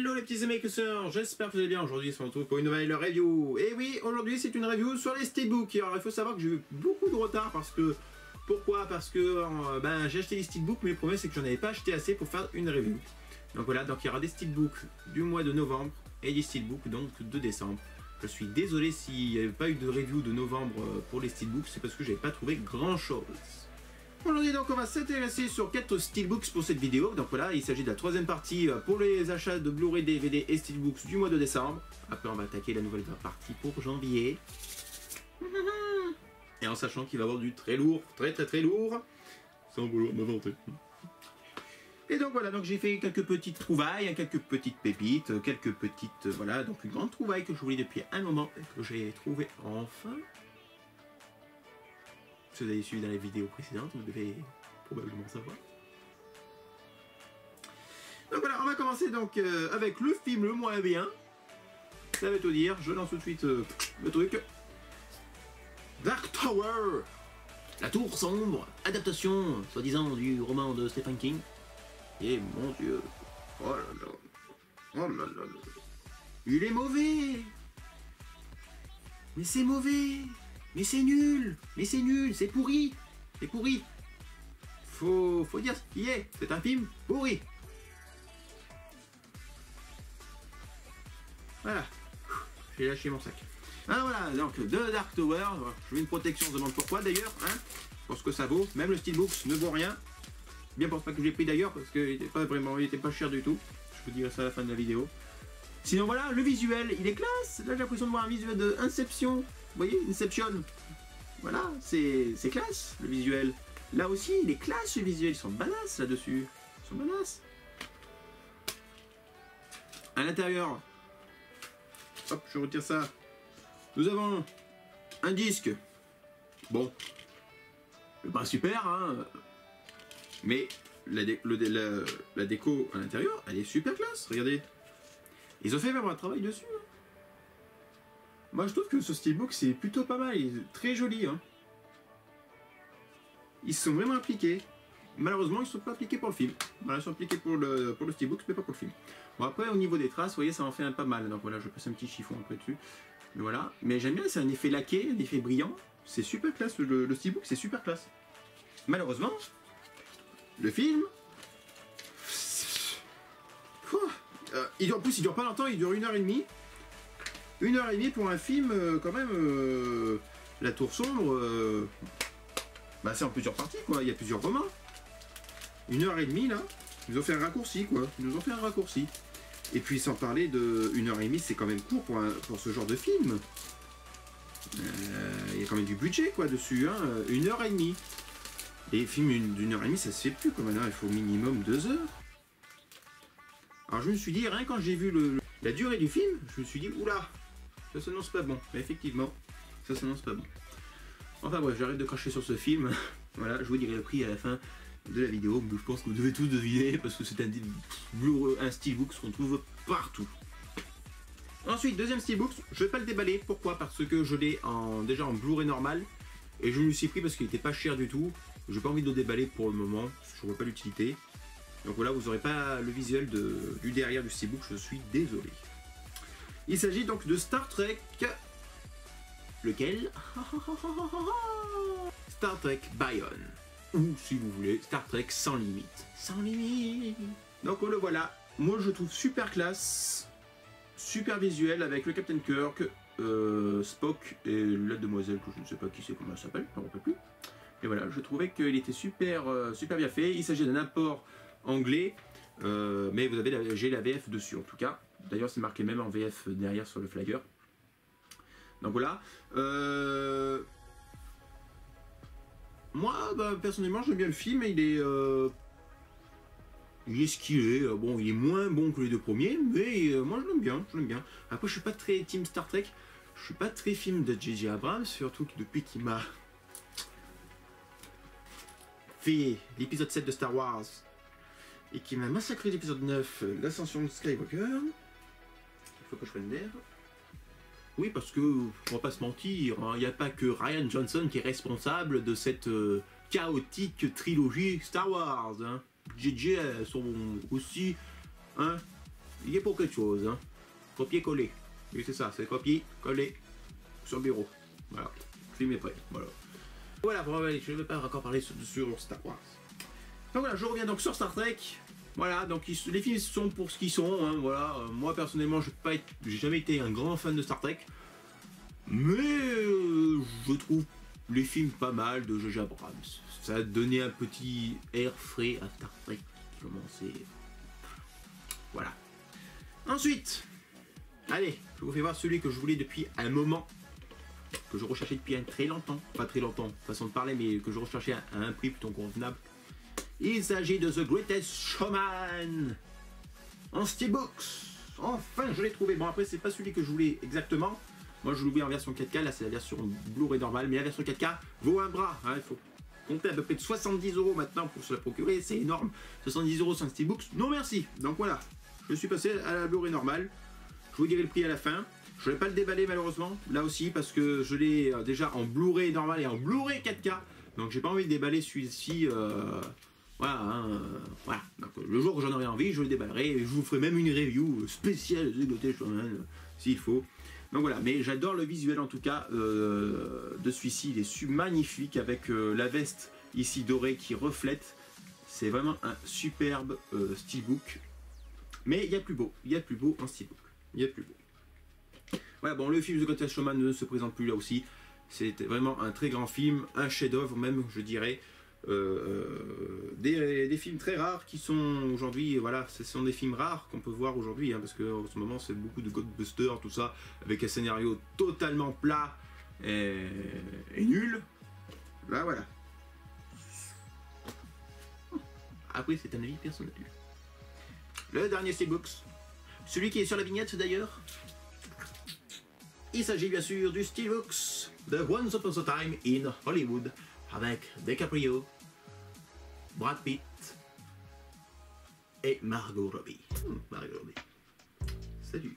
Hello les petits amis et sœurs, j'espère que vous allez bien. Aujourd'hui, on se retrouve pour une nouvelle review. Et oui, aujourd'hui, c'est une review sur les steelbooks. Alors, il faut savoir que j'ai eu beaucoup de retard parce que. Pourquoi? Parce que ben, j'ai acheté les steelbooks, mais le problème, c'est que j'en avais pas acheté assez pour faire une review. Donc voilà, donc il y aura des steelbooks du mois de novembre et des steelbooks donc de décembre. Je suis désolé s'il n'y avait pas eu de review de novembre euh, pour les steelbooks, c'est parce que j'avais pas trouvé grand chose. Aujourd'hui donc on va s'intéresser sur 4 steelbooks pour cette vidéo. Donc voilà, il s'agit de la troisième partie euh, pour les achats de Blu-ray, DVD et steelbooks du mois de décembre. Après on va attaquer la nouvelle partie pour janvier. Et en sachant qu'il va y avoir du très lourd, très très très lourd, sans vouloir m'inventer. Et donc voilà, donc j'ai fait quelques petites trouvailles, quelques petites pépites, quelques petites, euh, voilà, donc une grande trouvaille que je voulais depuis un moment et que j'ai trouvé enfin. Vous avez suivi dans les vidéos précédentes, vous devez probablement savoir. Donc voilà, on va commencer donc euh, avec le film le moins bien. Ça veut tout dire, je lance tout de suite euh, le truc. Dark Tower La tour sombre, adaptation, soi-disant, du roman de Stephen King. Et mon dieu, oh là là, oh là là, il est mauvais Mais c'est mauvais mais c'est nul Mais c'est nul C'est pourri C'est pourri faut, faut dire ce qui est C'est un film pourri Voilà. J'ai lâché mon sac. Ah voilà, donc de Dark Tower. Je veux une protection, je demande pourquoi d'ailleurs. Hein pour ce que ça vaut. Même le Steelbooks ne vaut rien. Bien pour pas que j'ai pris d'ailleurs, parce qu'il était pas vraiment, il était pas cher du tout. Je vous dirai ça à la fin de la vidéo. Sinon voilà, le visuel, il est classe. Là j'ai l'impression de voir un visuel de Inception. Vous voyez, Inception. Voilà, c'est classe le visuel. Là aussi, il est classe le visuel. Ils sont badass là-dessus. Ils sont badass. À l'intérieur, hop, je retire ça. Nous avons un disque. Bon, pas super, hein. Mais la, déco à l'intérieur, elle est super classe. Regardez. Ils ont fait vraiment un travail dessus. Hein. Moi, je trouve que ce steelbook, c'est plutôt pas mal. Il est très joli. Hein. Ils se sont vraiment appliqués. Malheureusement, ils ne sont pas appliqués pour le film. Voilà, ils sont appliqués pour le, pour le steelbook, mais pas pour le film. Bon, après, au niveau des traces, vous voyez, ça en fait un pas mal. Donc voilà, je passe un petit chiffon un peu dessus. Mais voilà. Mais j'aime bien, c'est un effet laqué, un effet brillant. C'est super classe. Le, le steelbook, c'est super classe. Malheureusement, le film, Euh, il, en plus, il dure pas longtemps, il dure une heure et demie. Une heure et demie pour un film, euh, quand même. Euh, la Tour Sombre, bah, c'est en plusieurs parties, quoi. Il y a plusieurs romans. Une heure et demie, là. Ils nous ont fait un raccourci, quoi. Ils nous ont fait un raccourci. Et puis, sans parler de une heure et demie, c'est quand même court pour, pour ce genre de film. Il y a quand même du budget, quoi, dessus. Hein. Une heure et demie. Et film d'une heure et demie, ça se fait plus, quoi. Maintenant, il faut au minimum deux heures. Alors je me suis dit, rien quand j'ai vu le, la durée du film, je me suis dit, oula, ça s'annonce pas bon. Mais effectivement, ça s'annonce pas bon. Enfin bref, j'arrête de cracher sur ce film. voilà, je vous dirai le prix à la fin de la vidéo. Je pense que vous devez tous deviner parce que c'est un, un steelbook qu'on trouve partout. Ensuite, deuxième steelbook, je vais pas le déballer. Pourquoi? Parce que je l'ai déjà en Blu-ray normal. Et je me suis pris parce qu'il était pas cher du tout. J'ai pas envie de le déballer pour le moment. Je vois pas l'utilité. Donc voilà, vous n'aurez pas le visuel du derrière du steelbook, je suis désolé. Il s'agit donc de Star Trek. Lequel? Star Trek Bayonne. Ou si vous voulez, Star Trek sans limite. Sans limite Donc le voilà. Moi je trouve super classe, super visuel avec le Captain Kirk, euh, Spock et la demoiselle que je ne sais pas qui c'est, comment elle s'appelle, je ne rappelle plus. Et voilà, je trouvais qu'il était super, euh, super bien fait. Il s'agit d'un apport anglais, euh, mais vous avez j'ai la VF dessus en tout cas. D'ailleurs, c'est marqué même en VF derrière sur le flagger. Donc voilà. Euh, moi, bah, personnellement, j'aime bien le film. Il est, euh... il est ce qu'il est. Bon, il est moins bon que les deux premiers, mais euh, moi, je l'aime bien. Je l'aime bien. Après, je suis pas très team Star Trek. Je suis pas très film de J.J. Abrams, surtout que depuis qu'il m'a fait l'épisode 7 de Star Wars et qui m'a massacré l'épisode 9, euh, l'ascension de Skywalker. Faut que je prenne l'air. Oui, parce que, on va pas se mentir, il hein, n'y a pas que Ryan Johnson qui est responsable de cette euh, chaotique trilogie Star Wars. Hein. JJ sont aussi hein, il est pour quelque chose. Hein. Copier-coller. Oui, c'est ça, c'est copier-coller sur le bureau. Voilà, film est prêt. Voilà. Voilà, bon, je ne vais pas encore parler sur, Star Wars. Donc voilà, je reviens donc sur Star Trek. Voilà, donc les films sont pour ce qu'ils sont. Hein, voilà, euh, moi personnellement, je n'ai jamais été un grand fan de Star Trek, mais euh, je trouve les films pas mal de J.J. Abrams. Ça a donné un petit air frais à Star Trek. Comment Voilà. Ensuite, allez, je vous fais voir celui que je voulais depuis un moment que je recherchais depuis un très longtemps, pas très longtemps, façon de parler, mais que je recherchais à un prix plutôt convenable. Il s'agit de The Greatest Showman en Steelbooks. Enfin, je l'ai trouvé. Bon, après, c'est pas celui que je voulais exactement. Moi, je l'oublie en version 4K. Là, c'est la version Blu-ray normale. Mais la version 4K vaut un bras. Hein. Il faut compter à peu près de 70 euros maintenant pour se la procurer. C'est énorme. 70 euros un Steelbooks. Non, merci. Donc voilà. Je suis passé à la Blu-ray normale. Je vous dirai le prix à la fin. Je ne vais pas le déballer malheureusement, là aussi, parce que je l'ai euh, déjà en Blu-ray normal et en Blu-ray 4K. Donc j'ai pas envie de déballer celui-ci. Euh, voilà, hein, euh, le jour où j'en aurai envie, je le déballerai et je vous ferai même une review spéciale de Goté s'il faut. Donc voilà, mais j'adore le visuel en tout cas de celui-ci. Il est magnifique avec la veste ici dorée qui reflète. C'est vraiment un superbe steelbook. Mais il y a plus beau, il y a plus beau en steelbook. Il y a plus beau. Voilà, bon, le film The Greatest Showman ne se présente plus là aussi. C'était vraiment un très grand film, un chef-d'œuvre même, je dirais. Euh, euh, des, films très rares qui sont aujourd'hui, voilà, ce sont des films rares qu'on peut voir aujourd'hui, hein, parce qu'en ce moment c'est beaucoup de Ghostbusters, tout ça, avec un scénario totalement plat et, nul. Là voilà. Après c'est un avis personnel. Le dernier Steelbooks, celui qui est sur la vignette d'ailleurs, il s'agit bien sûr du Steelbooks de Once Upon a Time in Hollywood avec DiCaprio, Brad Pitt et Margot Robbie. Hmm, Margot Robbie. Salut.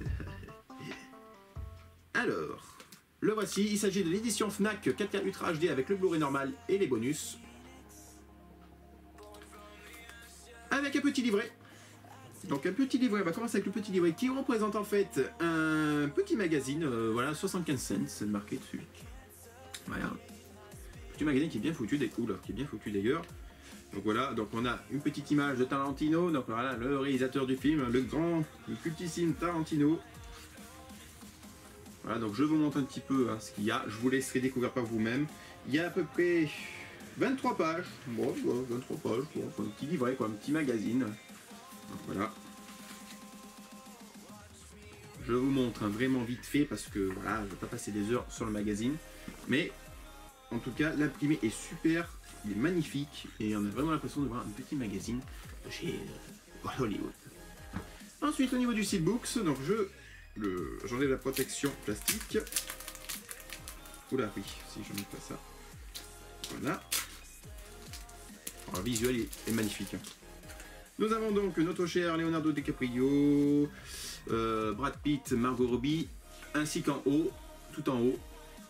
Alors, le voici. Il s'agit de l'édition Fnac 4K Ultra HD avec le Blu-ray normal et les bonus. Avec un petit livret donc un petit livret, on va commencer avec le petit livret qui représente en fait un petit magazine, euh, voilà, 75 cents, c'est marqué dessus. Voilà. Petit magazine qui est bien foutu, des couleurs, qui est bien foutu d'ailleurs. Donc voilà, donc on a une petite image de Tarantino, donc voilà, le réalisateur du film, le grand, le cultissime Tarantino. Voilà, donc je vous montre un petit peu hein, ce qu'il y a, je vous laisserai découvrir par vous-même. Il y a à peu près 23 pages, bon, 23 pages, un petit livret, quoi, un petit magazine voilà. Je vous montre vraiment vite fait parce que voilà, je ne vais pas passer des heures sur le magazine. Mais en tout cas, l'imprimé est super, il est magnifique et on a vraiment l'impression de voir un petit magazine chez euh, Hollywood. Ensuite, au niveau du Steelbooks, donc je j'enlève la protection plastique. Oula, oui, si je mets pas ça. Voilà. le visuel est magnifique. Nous avons donc notre cher Leonardo DiCaprio, euh, Brad Pitt, Margot Robbie, ainsi qu'en haut, tout en haut,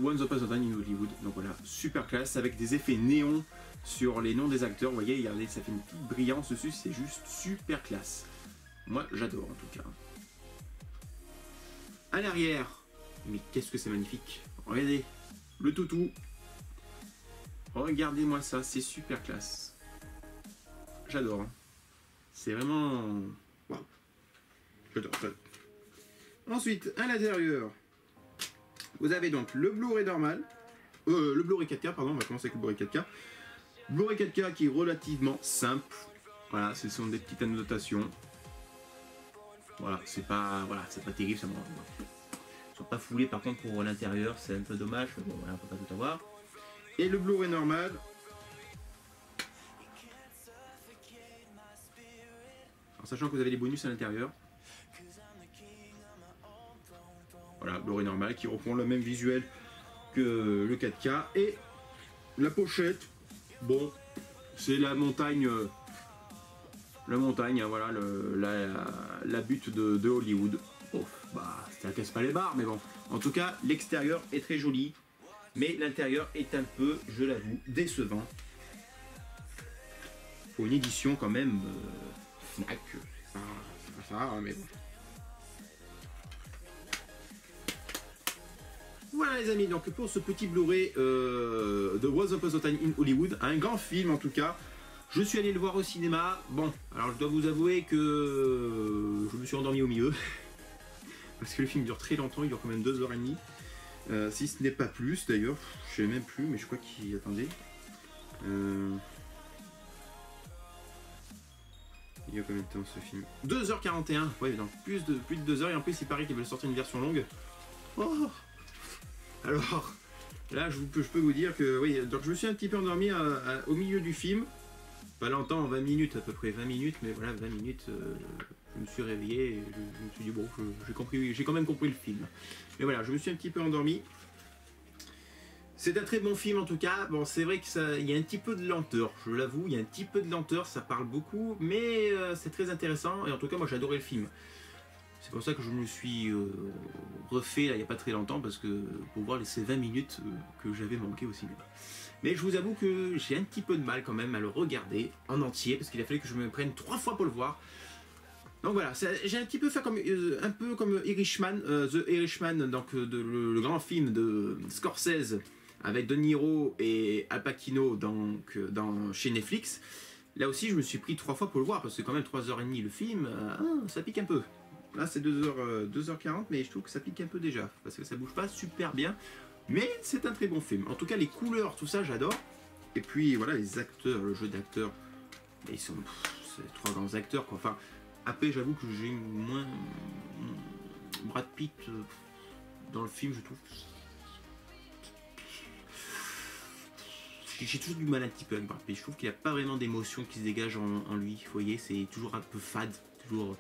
One the Time in Hollywood. Donc voilà, super classe avec des effets néons sur les noms des acteurs. Vous voyez, regardez, ça fait une petite brillance dessus, c'est juste super classe. Moi, j'adore en tout cas. À l'arrière, mais qu'est-ce que c'est magnifique. Regardez, le toutou. Regardez-moi ça, c'est super classe. J'adore. Hein. C'est vraiment... Waouh J'adore ça. Ensuite, à l'intérieur, vous avez donc le Blu-ray normal, euh, le Blu-ray 4K, pardon, on va commencer avec le Blu-ray 4K. Blu-ray 4K qui est relativement simple. Voilà, ce sont des petites annotations. Voilà, c'est pas, voilà, c'est pas terrible, ça me Ils sont pas foulés par contre pour l'intérieur, c'est un peu dommage, bon, voilà, on peut pas tout avoir. Et le Blu-ray normal, sachant que vous avez les bonus à l'intérieur. Voilà, Blu-ray normal qui reprend le même visuel que le 4K. Et la pochette, bon, c'est la montagne, la montagne, hein, voilà, la, butte de, Hollywood. Oh, bah, ça casse pas les barres, mais bon. En tout cas, l'extérieur est très joli, mais l'intérieur est un peu, je l'avoue, décevant. Pour une édition quand même. Euh, Fnac, C'est rare, mais bon. Voilà les amis, donc pour ce petit Blu-ray euh, de Was Upon a Time in Hollywood, un grand film en tout cas. Je suis allé le voir au cinéma. Bon, alors je dois vous avouer que je me suis endormi au milieu. Parce que le film dure très longtemps, il dure quand même 2h30. Euh, si ce n'est pas plus d'ailleurs, je sais même plus, mais je crois qu'il. Attendez. Euh, il y a combien de temps ce film? 2h41, ouais, donc plus de, plus de 2h, et en plus il paraît qu'ils veulent sortir une version longue. Oh Alors, là je, peux, vous dire que, oui, donc je me suis un petit peu endormi au milieu du film. Pas longtemps, 20 minutes à peu près, 20 minutes, mais voilà, 20 minutes, euh, je me suis réveillé et je, me suis dit, bon, j'ai compris, j'ai quand même compris le film. Mais voilà, je me suis un petit peu endormi. C'est un très bon film en tout cas. Bon, c'est vrai qu'il y a un petit peu de lenteur, je l'avoue, il y a un petit peu de lenteur, ça parle beaucoup, mais euh, c'est très intéressant. Et en tout cas, moi j'ai le film. C'est pour ça que je me suis euh, refait il n'y a pas très longtemps, parce que pour voir ces 20 minutes que j'avais manqué au cinéma. Mais je vous avoue que j'ai un petit peu de mal quand même à le regarder en entier, parce qu'il a fallu que je me prenne trois fois pour le voir. Donc voilà, j'ai un petit peu fait comme euh, un peu comme Irishman, euh, The Irishman, donc euh, le, grand film de Scorsese avec De Niro et Al Pacino donc, chez Netflix. Là aussi, je me suis pris trois fois pour le voir parce que quand même 3h30 le film, ah, ça pique un peu. Là, c'est 2h, 2h40, mais je trouve que ça pique un peu déjà parce que ça bouge pas super bien. Mais c'est un très bon film. En tout cas, les couleurs, tout ça, j'adore. Et puis voilà, les acteurs, le jeu d'acteurs, ils sont c'est trois grands acteurs quoi. Enfin, après, j'avoue que j'ai moins Brad Pitt euh, dans le film, je trouve. J'ai toujours du mal un petit peu avec Brad. Je trouve qu'il n'y a pas vraiment d'émotion qui se dégage en, lui. Vous voyez, c'est toujours un peu fade, toujours.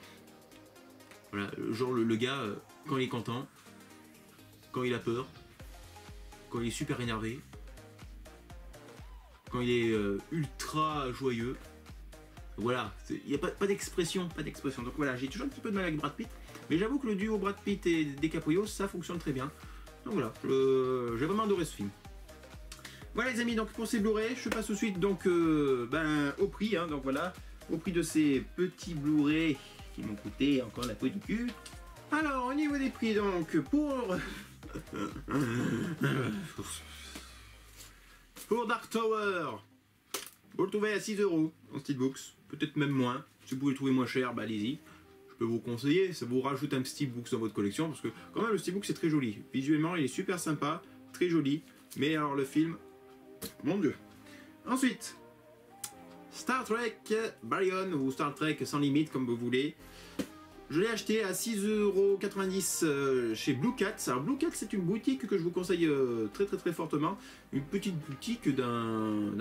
Voilà, genre le gars, euh, quand il est content, quand il a peur, quand il est super énervé, quand il est euh, ultra joyeux. Voilà, il n'y a pas, d'expression, pas d'expression. Donc voilà, j'ai toujours un petit peu de mal avec Brad Pitt, mais j'avoue que le duo Brad Pitt et DiCaprio, ça fonctionne très bien. Donc voilà, j'ai vraiment adoré ce film. Voilà les amis, donc pour ces Blu-ray, je passe tout de suite donc euh, ben, au prix, hein, donc voilà, au prix de ces petits Blu-ray qui m'ont coûté encore la peau du cul. Alors au niveau des prix donc pour pour Dark Tower, vous le trouvez à 6 euros en Steelbooks, peut-être même moins. Si vous pouvez le trouver moins cher, bah allez-y. Je peux vous conseiller, ça vous rajoute un Steelbooks dans votre collection parce que quand même le Steelbook c'est très joli. Visuellement il est super sympa, très joli. Mais alors le film, mon dieu. Ensuite, Star Trek Baryon ou Star Trek sans limite comme vous voulez. Je l'ai acheté à 6,90€ euh, chez Blue Cat. Alors Blue Cat c'est une boutique que je vous conseille euh, très très très fortement. Une petite boutique d'un...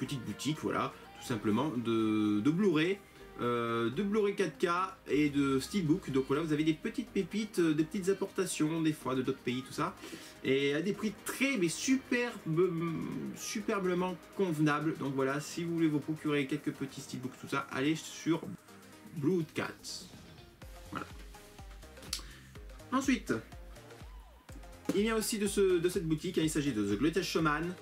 petite boutique voilà, tout simplement, de, Blu-ray. Euh, de Blu-ray 4K et de Steelbook. Donc voilà, vous avez des petites pépites, des petites apportations des fois de d'autres pays, tout ça. Et à des prix très mais superbe, superbement convenables. Donc voilà, si vous voulez vous procurer quelques petits Steelbooks, tout ça, allez sur Blue Cat. Ensuite, il vient aussi de, ce, de cette boutique, hein, il s'agit de The Greatest Showman.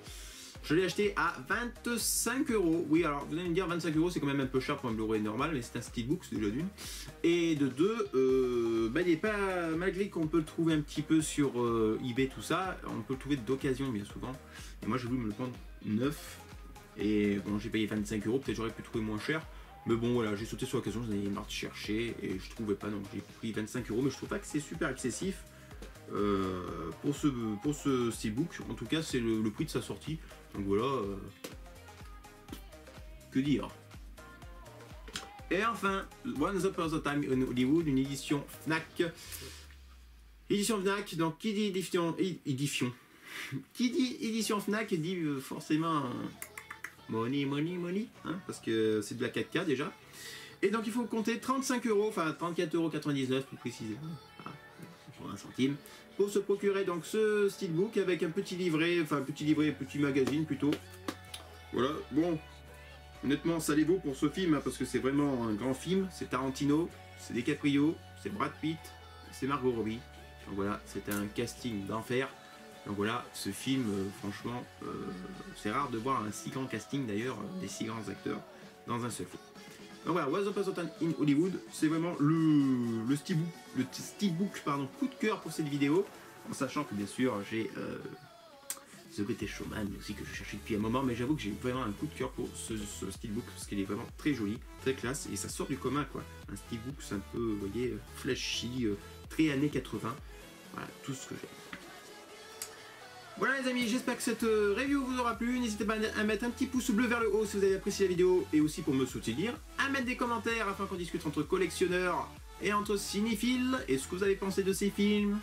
Je l'ai acheté à 25 euros. Oui, alors vous allez me dire 25 euros, c'est quand même un peu cher pour un Blu-ray normal, mais c'est un steelbook, c'est déjà d'une. Et de deux, euh, bah, il est pas, malgré qu'on peut le trouver un petit peu sur euh, eBay, tout ça, on peut le trouver d'occasion bien souvent. Et moi, j'ai voulu me le prendre neuf. Et bon, j'ai payé 25 euros, peut-être j'aurais pu trouver moins cher. Mais bon, voilà, j'ai sauté sur l'occasion, j'en ai marre de chercher et je trouvais pas, donc j'ai pris 25 euros, mais je trouve pas que c'est super excessif euh, pour ce pour ce steelbook. En tout cas, c'est le, prix de sa sortie. Donc voilà, euh, que dire. Et enfin, Once Upon a Time in Hollywood, une édition Fnac. Édition Fnac, donc qui dit édition, édition, qui dit édition Fnac dit euh, forcément Money, money, money, hein, parce que c'est de la 4K déjà. Et donc il faut compter 35 euros, enfin 34,99 euros plus précisément, pour un centime, pour se procurer donc ce steelbook avec un petit livret, enfin petit livret, petit magazine plutôt. Voilà, bon, honnêtement ça les vaut pour ce film, hein, parce que c'est vraiment un grand film, c'est Tarantino, c'est DiCaprio, c'est Brad Pitt, c'est Margot Robbie. Donc voilà, c'est un casting d'enfer. Donc voilà, ce film, euh, franchement, euh, c'est rare de voir un si grand casting d'ailleurs, des si grands acteurs dans un seul film. Donc voilà, Was Time in Hollywood, c'est vraiment le, le steelbook, le steelbook pardon, coup de cœur pour cette vidéo, en sachant que bien sûr j'ai euh, The Greatest Showman aussi que je cherchais depuis un moment, mais j'avoue que j'ai vraiment un coup de cœur pour ce, ce steelbook parce qu'il est vraiment très joli, très classe et ça sort du commun quoi. Un steelbook c'est un peu, vous voyez, flashy, euh, très années 80, voilà tout ce que j'aime. Voilà les amis, j'espère que cette euh, review vous aura plu. N'hésitez pas à mettre un petit pouce bleu vers le haut si vous avez apprécié la vidéo et aussi pour me soutenir. Mettre des commentaires afin qu'on discute entre collectionneurs et entre cinéphiles. Et ce que vous avez pensé de ces films?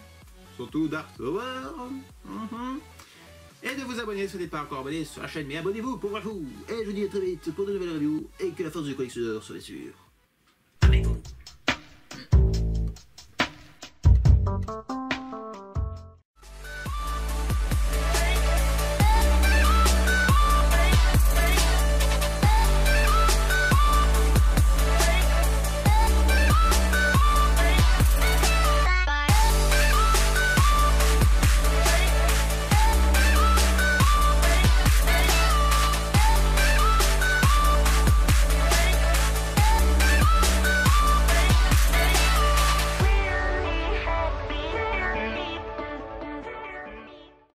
Surtout Dark Tower. Mhm. Et de vous abonner si vous n'êtes pas encore abonné sur la chaîne. Mais abonnez-vous pour vous. Et je vous dis à très vite pour de nouvelles reviews. Et que la force du collectionneur soit sûre.